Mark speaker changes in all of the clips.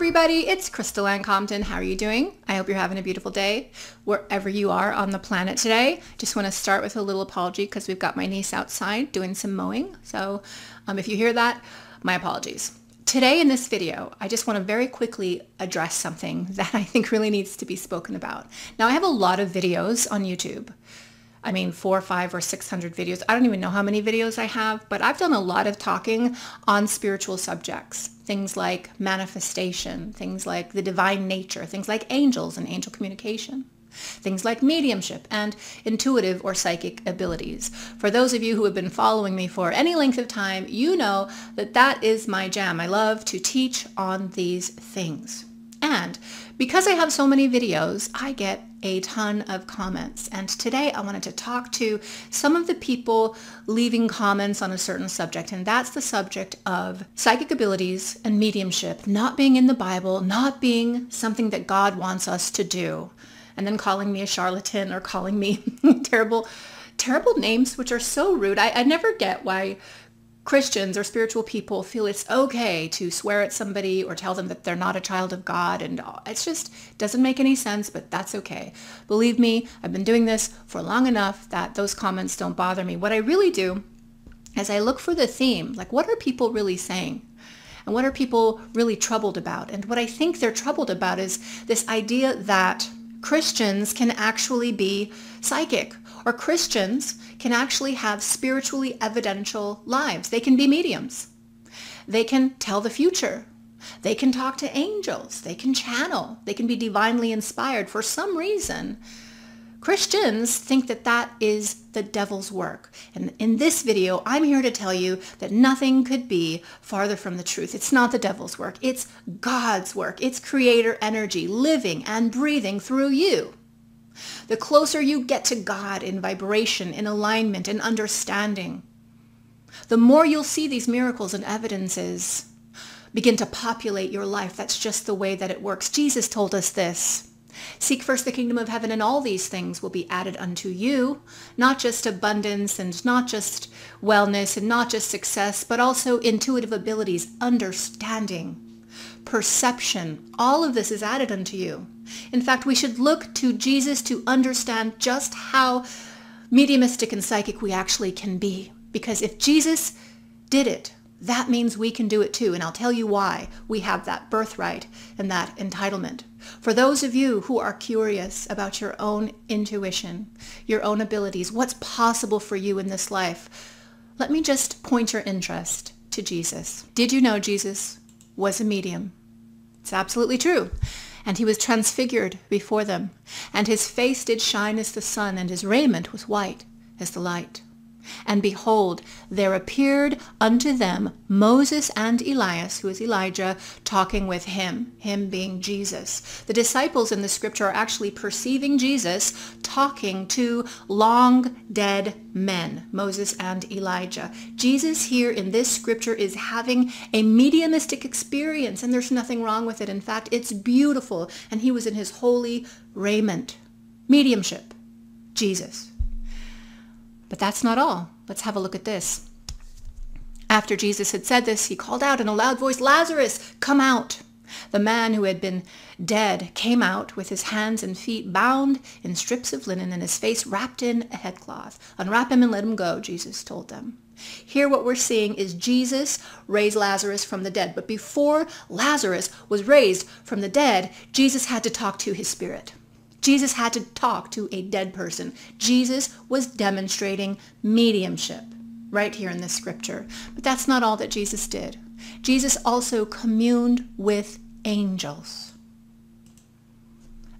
Speaker 1: everybody, it's Crystal Anne Compton. How are you doing? I hope you're having a beautiful day wherever you are on the planet today. Just want to start with a little apology because we've got my niece outside doing some mowing. So um, if you hear that, my apologies. Today in this video, I just want to very quickly address something that I think really needs to be spoken about. Now I have a lot of videos on YouTube. I mean, four, five, or 600 videos. I don't even know how many videos I have, but I've done a lot of talking on spiritual subjects. Things like manifestation, things like the divine nature, things like angels and angel communication, things like mediumship and intuitive or psychic abilities. For those of you who have been following me for any length of time, you know that that is my jam. I love to teach on these things. And because I have so many videos, I get a ton of comments. And today I wanted to talk to some of the people leaving comments on a certain subject. And that's the subject of psychic abilities and mediumship not being in the Bible, not being something that God wants us to do. And then calling me a charlatan or calling me terrible, terrible names, which are so rude. I, I never get why Christians or spiritual people feel it's okay to swear at somebody or tell them that they're not a child of God. And it's just doesn't make any sense, but that's okay. Believe me, I've been doing this for long enough that those comments don't bother me. What I really do is I look for the theme, like what are people really saying? And what are people really troubled about? And what I think they're troubled about is this idea that Christians can actually be psychic or Christians can actually have spiritually evidential lives. They can be mediums. They can tell the future. They can talk to angels. They can channel. They can be divinely inspired. For some reason, Christians think that that is the devil's work. And in this video, I'm here to tell you that nothing could be farther from the truth. It's not the devil's work. It's God's work. It's creator energy living and breathing through you. The closer you get to God in vibration, in alignment, in understanding, the more you'll see these miracles and evidences begin to populate your life. That's just the way that it works. Jesus told us this. Seek first the kingdom of heaven and all these things will be added unto you. Not just abundance and not just wellness and not just success, but also intuitive abilities, understanding, perception. All of this is added unto you. In fact, we should look to Jesus to understand just how mediumistic and psychic we actually can be. Because if Jesus did it, that means we can do it too. And I'll tell you why we have that birthright and that entitlement. For those of you who are curious about your own intuition, your own abilities, what's possible for you in this life, let me just point your interest to Jesus. Did you know Jesus was a medium? It's absolutely true. And he was transfigured before them, and his face did shine as the sun, and his raiment was white as the light. And behold, there appeared unto them Moses and Elias, who is Elijah, talking with him, him being Jesus. The disciples in the scripture are actually perceiving Jesus talking to long dead men, Moses and Elijah. Jesus here in this scripture is having a mediumistic experience, and there's nothing wrong with it. In fact, it's beautiful, and he was in his holy raiment. Mediumship. Jesus. But that's not all. Let's have a look at this. After Jesus had said this, he called out in a loud voice, Lazarus, come out. The man who had been dead came out with his hands and feet bound in strips of linen and his face wrapped in a headcloth. Unwrap him and let him go, Jesus told them. Here what we're seeing is Jesus raise Lazarus from the dead. But before Lazarus was raised from the dead, Jesus had to talk to his spirit. Jesus had to talk to a dead person. Jesus was demonstrating mediumship right here in this scripture. But that's not all that Jesus did. Jesus also communed with angels.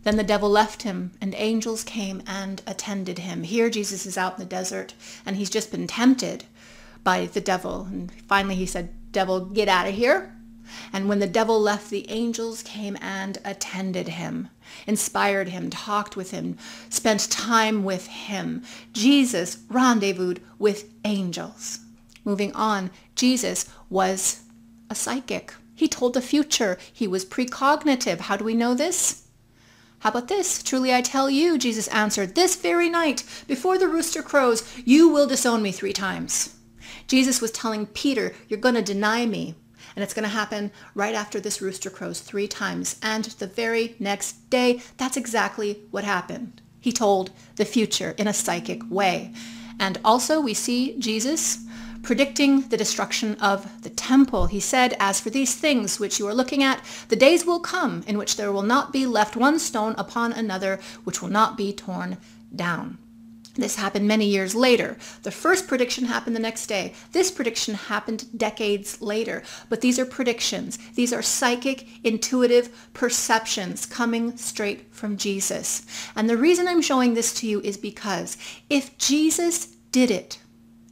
Speaker 1: Then the devil left him, and angels came and attended him. Here Jesus is out in the desert, and he's just been tempted by the devil. And finally he said, devil, get out of here. And when the devil left, the angels came and attended him, inspired him, talked with him, spent time with him. Jesus rendezvoused with angels. Moving on, Jesus was a psychic. He told the future. He was precognitive. How do we know this? How about this? Truly I tell you, Jesus answered, this very night, before the rooster crows, you will disown me three times. Jesus was telling Peter, you're going to deny me. And it's going to happen right after this rooster crows three times. And the very next day, that's exactly what happened. He told the future in a psychic way. And also we see Jesus predicting the destruction of the temple. He said, As for these things which you are looking at, the days will come in which there will not be left one stone upon another which will not be torn down. This happened many years later. The first prediction happened the next day. This prediction happened decades later. But these are predictions. These are psychic, intuitive perceptions coming straight from Jesus. And the reason I'm showing this to you is because if Jesus did it,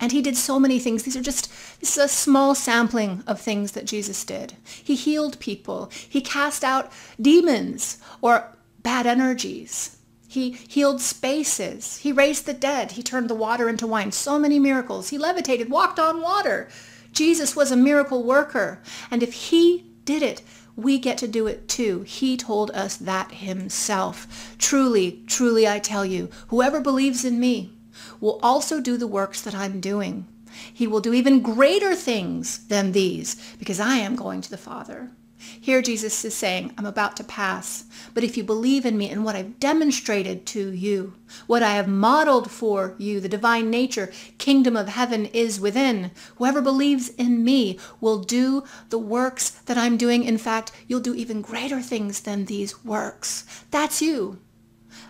Speaker 1: and he did so many things. These are just, this is a small sampling of things that Jesus did. He healed people. He cast out demons or bad energies. He healed spaces. He raised the dead. He turned the water into wine. So many miracles. He levitated, walked on water. Jesus was a miracle worker. And if he did it, we get to do it too. He told us that himself. Truly, truly, I tell you, whoever believes in me, will also do the works that I'm doing. He will do even greater things than these because I am going to the Father. Here Jesus is saying, I'm about to pass, but if you believe in me and what I've demonstrated to you, what I have modeled for you, the divine nature, kingdom of heaven is within. Whoever believes in me will do the works that I'm doing. In fact, you'll do even greater things than these works. That's you.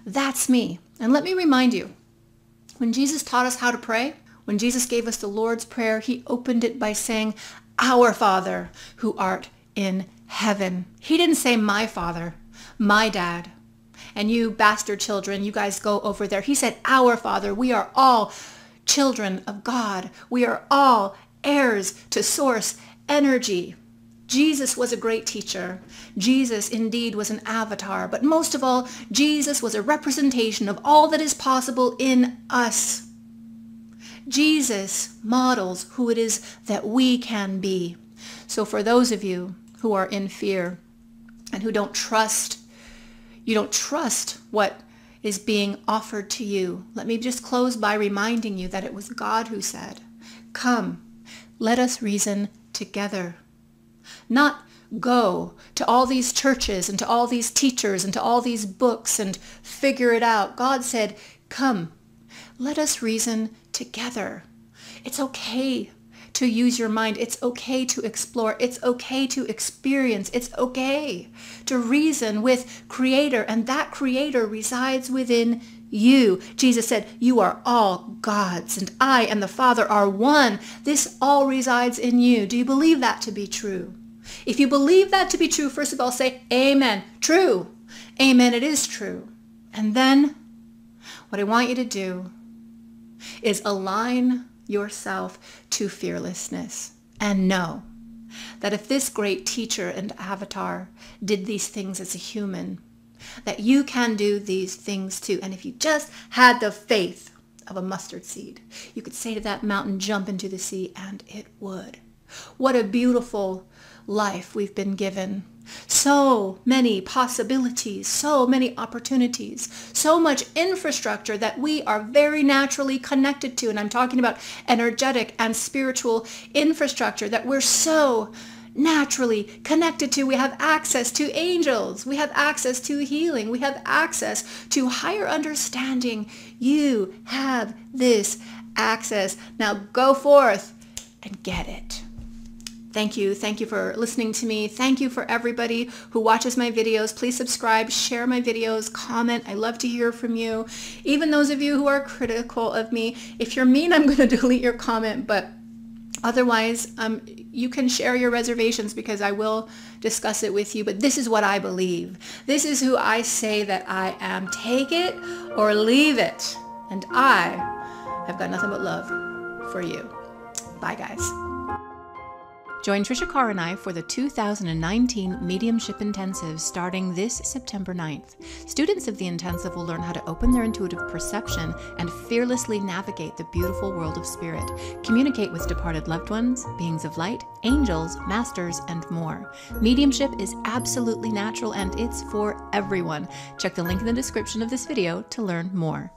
Speaker 1: That's me. And let me remind you, when Jesus taught us how to pray, when Jesus gave us the Lord's Prayer, he opened it by saying, Our Father who art in heaven. He didn't say my father, my dad. And you bastard children, you guys go over there. He said, Our Father. We are all children of God. We are all heirs to source energy. Jesus was a great teacher. Jesus indeed was an avatar, but most of all, Jesus was a representation of all that is possible in us. Jesus models who it is that we can be. So for those of you who are in fear and who don't trust, you don't trust what is being offered to you, let me just close by reminding you that it was God who said, Come, let us reason together. Not go to all these churches and to all these teachers and to all these books and figure it out. God said, come, let us reason together. It's okay to use your mind. It's okay to explore. It's okay to experience. It's okay to reason with creator and that creator resides within you. Jesus said, you are all God's and I and the Father are one. This all resides in you. Do you believe that to be true? If you believe that to be true, first of all, say, amen. True. Amen. It is true. And then what I want you to do is align yourself to fearlessness and know that if this great teacher and avatar did these things as a human, that you can do these things too. And if you just had the faith of a mustard seed, you could say to that mountain, jump into the sea, and it would. What a beautiful life we've been given. So many possibilities, so many opportunities, so much infrastructure that we are very naturally connected to. And I'm talking about energetic and spiritual infrastructure that we're so naturally connected to. We have access to angels. We have access to healing. We have access to higher understanding. You have this access. Now go forth and get it. Thank you. Thank you for listening to me. Thank you for everybody who watches my videos. Please subscribe, share my videos, comment. I love to hear from you. Even those of you who are critical of me, if you're mean, I'm going to delete your comment, but otherwise, um, you can share your reservations because I will discuss it with you. But this is what I believe. This is who I say that I am. Take it or leave it. And I have got nothing but love for you. Bye, guys. Join Trisha Carr and I for the 2019 Mediumship Intensive starting this September 9th. Students of the intensive will learn how to open their intuitive perception and fearlessly navigate the beautiful world of spirit, communicate with departed loved ones, beings of light, angels, masters, and more. Mediumship is absolutely natural and it's for everyone. Check the link in the description of this video to learn more.